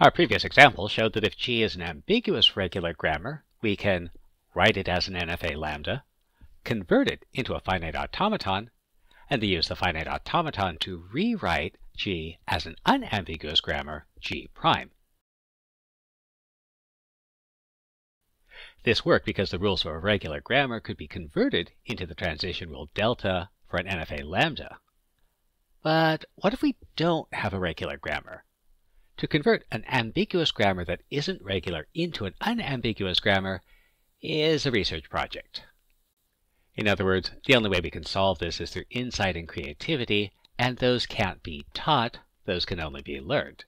Our previous example showed that if G is an ambiguous regular grammar, we can write it as an NFA lambda, convert it into a finite automaton, and then use the finite automaton to rewrite G as an unambiguous grammar, G prime. This worked because the rules of a regular grammar could be converted into the transition rule delta for an NFA lambda. But what if we don't have a regular grammar? To convert an ambiguous grammar that isn't regular into an unambiguous grammar is a research project. In other words, the only way we can solve this is through insight and creativity, and those can't be taught, those can only be learned.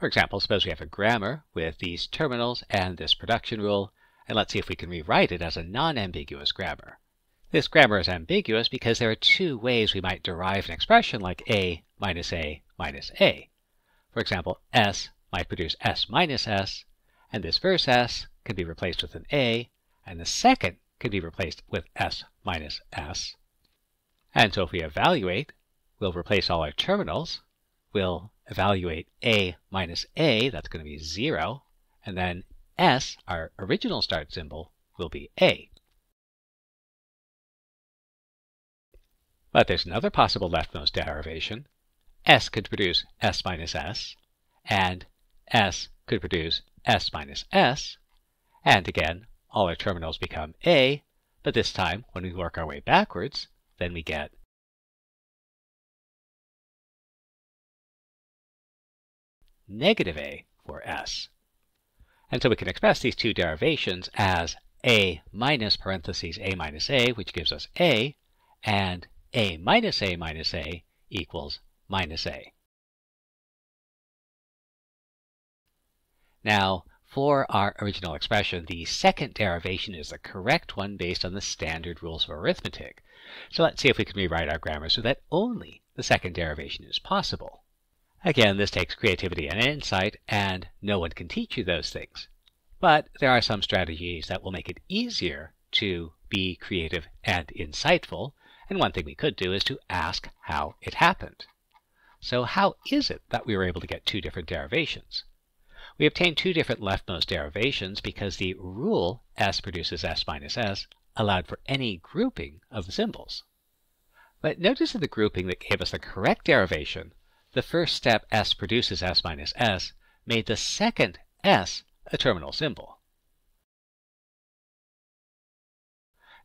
For example, suppose we have a grammar with these terminals and this production rule, and let's see if we can rewrite it as a non-ambiguous grammar. This grammar is ambiguous because there are two ways we might derive an expression like a minus a minus a. For example, s might produce s minus s, and this first s can be replaced with an a, and the second can be replaced with s minus s. And so if we evaluate, we'll replace all our terminals. We'll evaluate a minus a, that's going to be 0, and then s, our original start symbol, will be a. But there's another possible leftmost derivation. S could produce s minus s, and s could produce s minus s, and again, all our terminals become A, but this time, when we work our way backwards, then we get negative A for S. And so we can express these two derivations as A minus parentheses A minus A, which gives us A, and A minus A minus A equals minus A. Now, for our original expression, the second derivation is the correct one based on the standard rules of arithmetic. So let's see if we can rewrite our grammar so that only the second derivation is possible. Again, this takes creativity and insight, and no one can teach you those things. But there are some strategies that will make it easier to be creative and insightful, and one thing we could do is to ask how it happened. So how is it that we were able to get two different derivations? We obtained two different leftmost derivations because the rule s produces s minus s allowed for any grouping of the symbols. But notice in the grouping that gave us the correct derivation, the first step s produces s minus s made the second s a terminal symbol.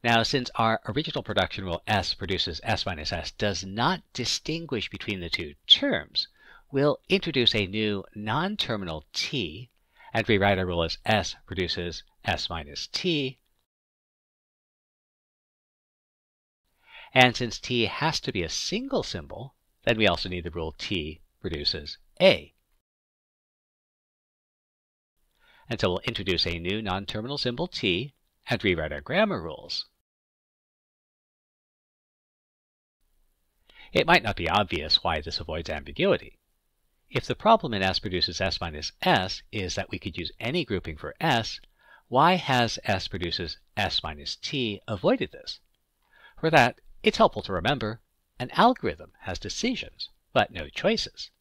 Now, since our original production rule s produces s minus s does not distinguish between the two terms, we'll introduce a new non-terminal t and rewrite our rule as s produces s minus t. And since t has to be a single symbol, then we also need the rule t produces a. And so we'll introduce a new non-terminal symbol t and rewrite our grammar rules. It might not be obvious why this avoids ambiguity. If the problem in S produces S minus S is that we could use any grouping for S, why has S produces S minus T avoided this? For that, it's helpful to remember an algorithm has decisions, but no choices.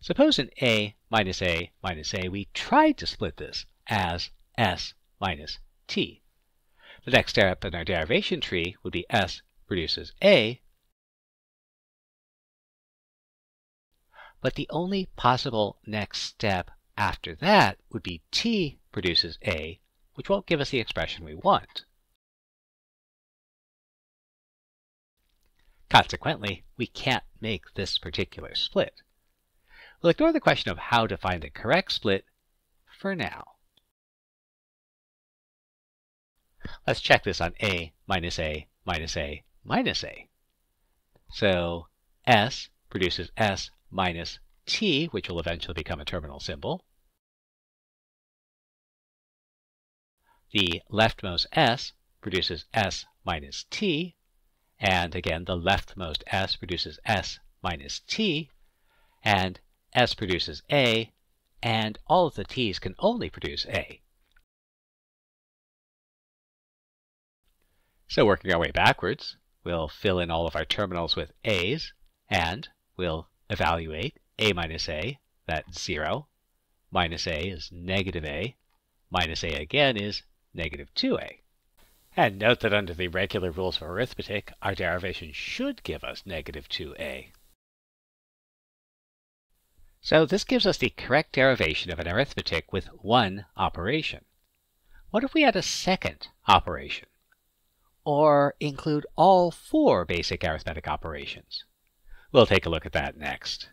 Suppose in A minus A minus A we tried to split this as S minus T. The next step in our derivation tree would be S produces A But the only possible next step after that would be t produces a, which won't give us the expression we want. Consequently, we can't make this particular split. We'll ignore the question of how to find the correct split for now. Let's check this on a minus a minus a minus a. So s produces s minus t, which will eventually become a terminal symbol. The leftmost s produces s minus t, and again the leftmost s produces s minus t, and s produces a, and all of the t's can only produce a. So working our way backwards, we'll fill in all of our terminals with a's, and we'll evaluate a minus a, that's 0. Minus a is negative a. Minus a again is negative 2a. And note that under the regular rules of arithmetic, our derivation should give us negative 2a. So this gives us the correct derivation of an arithmetic with one operation. What if we had a second operation? Or include all four basic arithmetic operations? We'll take a look at that next.